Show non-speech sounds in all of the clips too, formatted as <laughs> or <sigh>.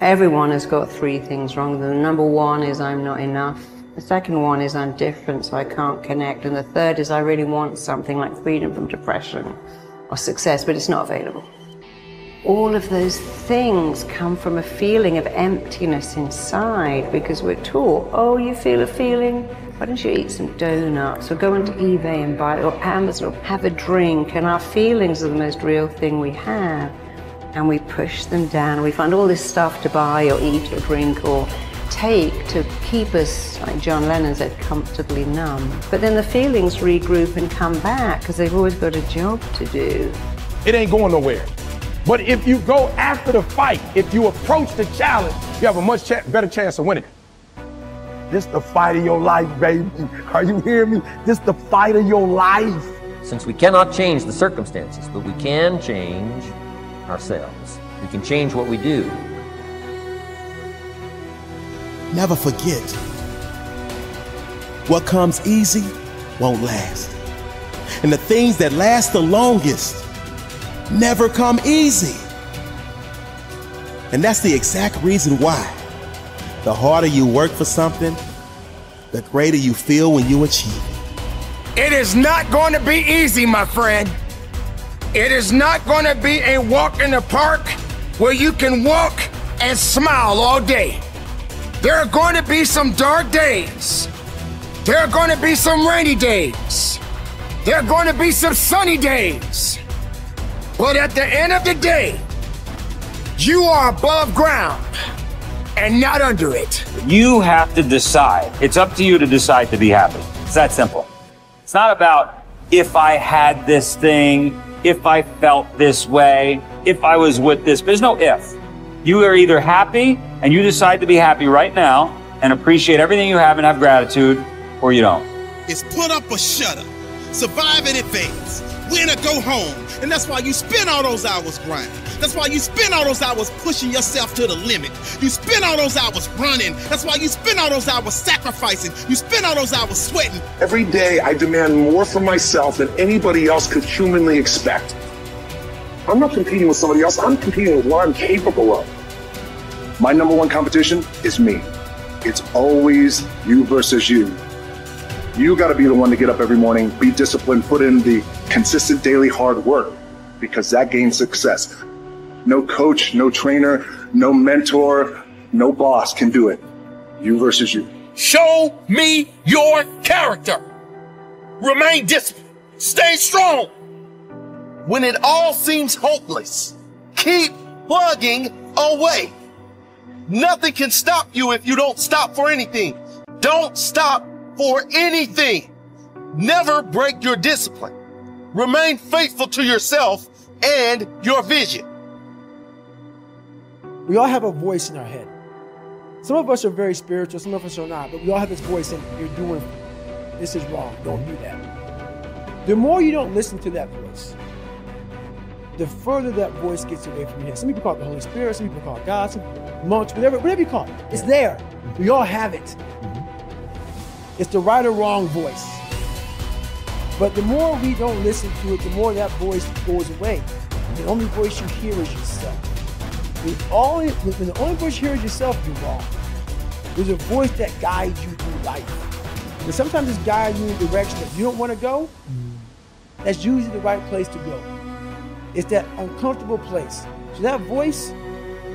Everyone has got three things wrong. The number one is I'm not enough. The second one is I'm different, so I can't connect. And the third is I really want something like freedom from depression or success, but it's not available. All of those things come from a feeling of emptiness inside because we're taught, oh, you feel a feeling? Why don't you eat some donuts or go onto eBay and buy or Amazon or have a drink? And our feelings are the most real thing we have. And we push them down. We find all this stuff to buy or eat or drink or take to keep us, like John Lennon said, comfortably numb. But then the feelings regroup and come back because they've always got a job to do. It ain't going nowhere. But if you go after the fight, if you approach the challenge, you have a much ch- better chance of winning. This the fight of your life, baby. <laughs> Are you hearing me? This the fight of your life. Since we cannot change the circumstances, but we can change ourselves. We can change what we do. Never forget what comes easy won't last. And the things that last the longest never come easy. And that's the exact reason why the harder you work for something, the greater you feel when you achieve it. It is not going to be easy, my friend. It is not going to be a walk in the park where you can walk and smile all day. There are going to be some dark days. There are going to be some rainy days. There are going to be some sunny days. But at the end of the day, you are above ground and not under it. You have to decide. It's up to you to decide to be happy. It's that simple. It's not about if I had this thing, if I felt this way, if I was with this. There's no if. You are either happy and you decide to be happy right now and appreciate everything you have and have gratitude, or you don't. It's put up or shut up. Survive in advance. Win or go home. And that's why you spend all those hours grinding. That's why you spend all those hours pushing yourself to the limit. You spend all those hours running. That's why you spend all those hours sacrificing. You spend all those hours sweating. Every day I demand more from myself than anybody else could humanly expect. I'm not competing with somebody else, I'm competing with what I'm capable of. My number one competition is me. It's always you versus you. You got to be the one to get up every morning, be disciplined, put in the consistent daily hard work because that gains success. No coach, no trainer, no mentor, no boss can do it. You versus you. Show me your character. Remain disciplined. Stay strong. When it all seems hopeless, keep plugging away. Nothing can stop you if you don't stop for anything. Don't stop for anything. Never break your discipline. Remain faithful to yourself and your vision. We all have a voice in our head. Some of us are very spiritual, some of us are not, but we all have this voice and you're doing this is wrong. Don't do that. The more you don't listen to that voice, the further that voice gets away from you. Some people call it the Holy Spirit, some people call it God, some monks, whatever, whatever you call it. It's there. We all have it. It's the right or wrong voice. But the more we don't listen to it, the more that voice goes away. The only voice you hear is yourself. The only, when the only voice you hear is yourself, you're wrong. There's a voice that guides you through life. And sometimes it's guiding you in a direction that you don't want to go. That's usually the right place to go. It's that uncomfortable place. So that voice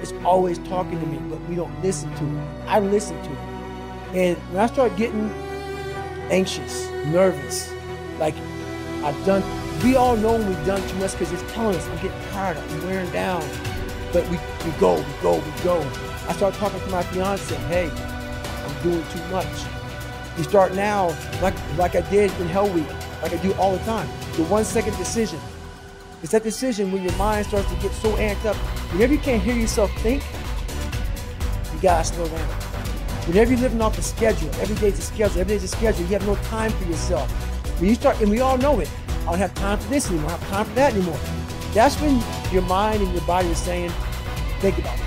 is always talking to me, but we don't listen to it. I listen to it. And when I start getting anxious, nervous, like I've done, we all know when we've done too much because it's telling us I'm getting tired, I'm wearing down. But we, we go, we go, we go. I start talking to my fiance, hey, I'm doing too much. We start now, like like I did in Hell Week, like I do all the time. The one second decision. It's that decision when your mind starts to get so amped up. Whenever you can't hear yourself think, you gotta slow down. Whenever you're living off the schedule, every day's a schedule, every day's a schedule, you have no time for yourself. When you start, and we all know it, I don't have time for this anymore, I don't have time for that anymore. That's when your mind and your body is saying, think about it.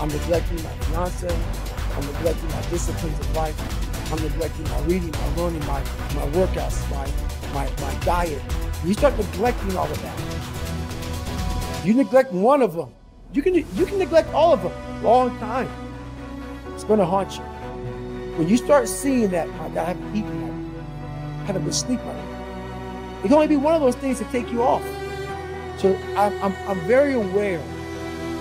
I'm neglecting my fiance, I'm neglecting my disciplines of life, I'm neglecting my reading, my learning, my, my workouts, my, my, my diet. You start neglecting all of that. You neglect one of them, you can, you can neglect all of them. long time. Going to haunt you. When you start seeing that, God, I haven't eaten, I haven't been sleeping, it can only be one of those things to take you off. So I'm, I'm, I'm very aware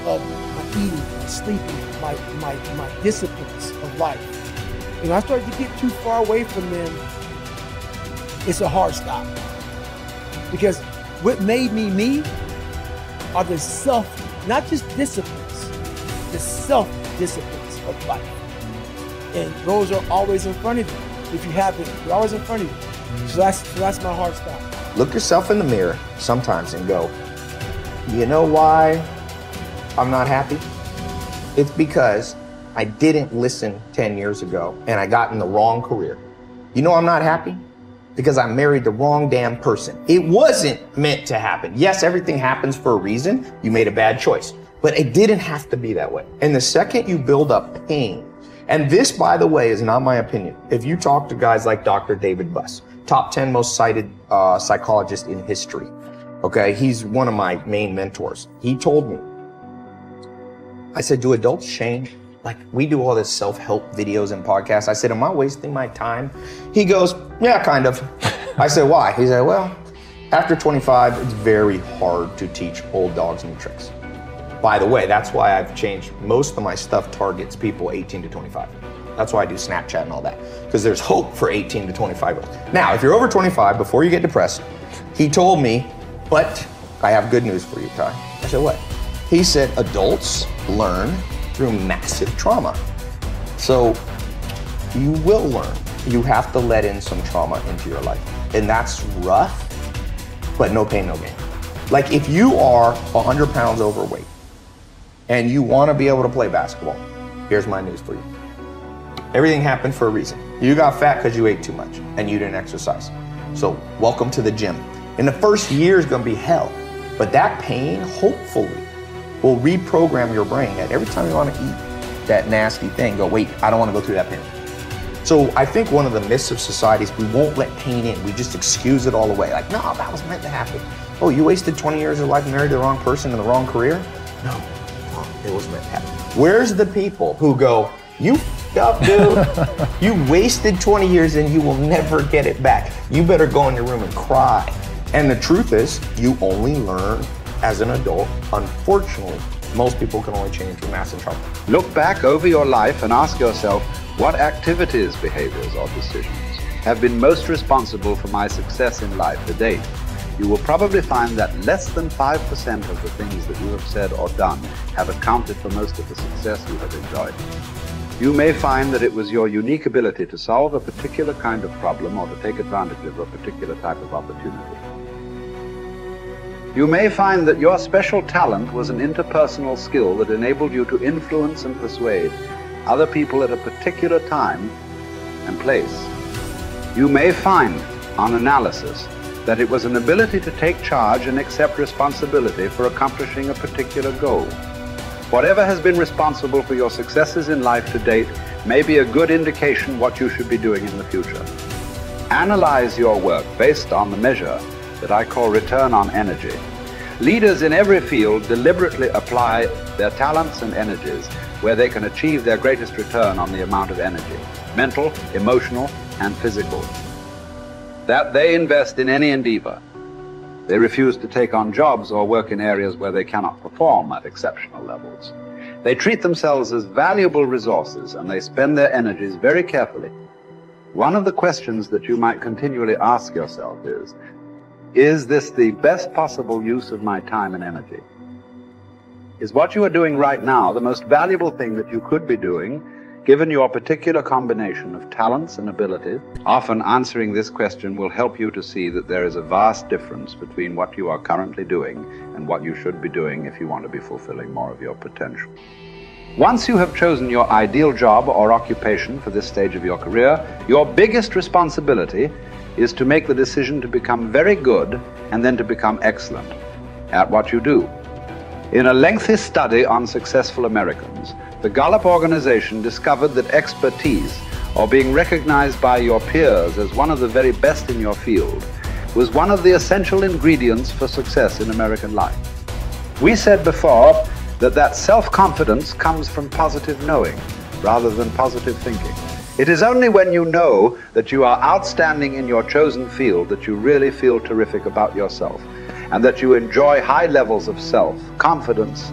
of my eating, my sleeping, my, my, my disciplines of life. And I start to get too far away from them, it's a hard stop. Because what made me me are the self, not just disciplines, the self disciplines of life. And those are always in front of you. If you haven't, they're always in front of you. So that's, so that's my hard stop. Look yourself in the mirror sometimes and go, you know why I'm not happy? It's because I didn't listen 10 years ago and I got in the wrong career. You know I'm not happy? Because I married the wrong damn person. It wasn't meant to happen. Yes, everything happens for a reason. You made a bad choice, but it didn't have to be that way. And the second you build up pain, and this, by the way, is not my opinion. If you talk to guys like Dr. David Buss, top 10 most cited uh, psychologist in history, okay, he's one of my main mentors. He told me, I said, do adults change? Like we do all this self-help videos and podcasts. I said, am I wasting my time? He goes, yeah, kind of. <laughs> I said, why? He said, well, after 25, it's very hard to teach old dogs new tricks. By the way, that's why I've changed most of my stuff targets people 18 to 25. That's why I do Snapchat and all that, because there's hope for 18 to 25 year. Now, if you're over 25, before you get depressed, he told me, but I have good news for you, Ty. I said, what? He said, adults learn through massive trauma. So you will learn. You have to let in some trauma into your life. And that's rough, but no pain, no gain. Like if you are 100 pounds overweight and you want to be able to play basketball, here's my news for you. Everything happened for a reason. You got fat because you ate too much and you didn't exercise. So welcome to the gym. In the first year is going to be hell, but that pain, hopefully, will reprogram your brain that every time you want to eat that nasty thing, go, wait, I don't want to go through that pain. So I think one of the myths of society is we won't let pain in. We just excuse it all away. Like, no, that was meant to happen. Oh, you wasted 20 years of life and married the wrong person in the wrong career? No, it was meant to happen. Where's the people who go, you f***ed up, dude. <laughs> you wasted 20 years and you will never get it back. You better go in your room and cry. And the truth is, you only learn as an adult. Unfortunately, most people can only change through massive trauma. Look back over your life and ask yourself what activities, behaviors, or decisions have been most responsible for my success in life to date. You will probably find that less than 5% of the things that you have said or done have accounted for most of the success you have enjoyed. You may find that it was your unique ability to solve a particular kind of problem or to take advantage of a particular type of opportunity. You may find that your special talent was an interpersonal skill that enabled you to influence and persuade other people at a particular time and place. You may find, on analysis, that it was an ability to take charge and accept responsibility for accomplishing a particular goal. Whatever has been responsible for your successes in life to date may be a good indication what you should be doing in the future. Analyze your work based on the measure that I call return on energy. Leaders in every field deliberately apply their talents and energies where they can achieve their greatest return on the amount of energy, mental, emotional, and physical. That they invest in any endeavor. They refuse to take on jobs or work in areas where they cannot perform at exceptional levels. They treat themselves as valuable resources and they spend their energies very carefully. One of the questions that you might continually ask yourself is, is this the best possible use of my time and energy? Is what you are doing right now the most valuable thing that you could be doing, given your particular combination of talents and abilities? Often answering this question will help you to see that there is a vast difference between what you are currently doing and what you should be doing if you want to be fulfilling more of your potential. Once you have chosen your ideal job or occupation for this stage of your career, your biggest responsibility is to make the decision to become very good and then to become excellent at what you do. In a lengthy study on successful Americans, the Gallup organization discovered that expertise, or being recognized by your peers as one of the very best in your field, was one of the essential ingredients for success in American life. We said before that that self-confidence comes from positive knowing rather than positive thinking. It is only when you know that you are outstanding in your chosen field that you really feel terrific about yourself and that you enjoy high levels of self-confidence.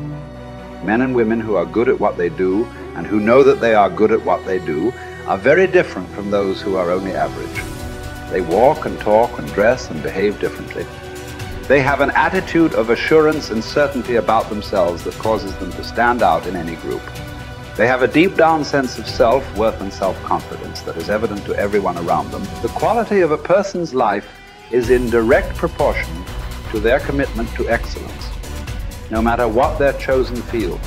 Men and women who are good at what they do and who know that they are good at what they do are very different from those who are only average. They walk and talk and dress and behave differently. They have an attitude of assurance and certainty about themselves that causes them to stand out in any group. They have a deep down sense of self worth and self confidence that is evident to everyone around them. The quality of a person's life is in direct proportion to their commitment to excellence, no matter what their chosen field.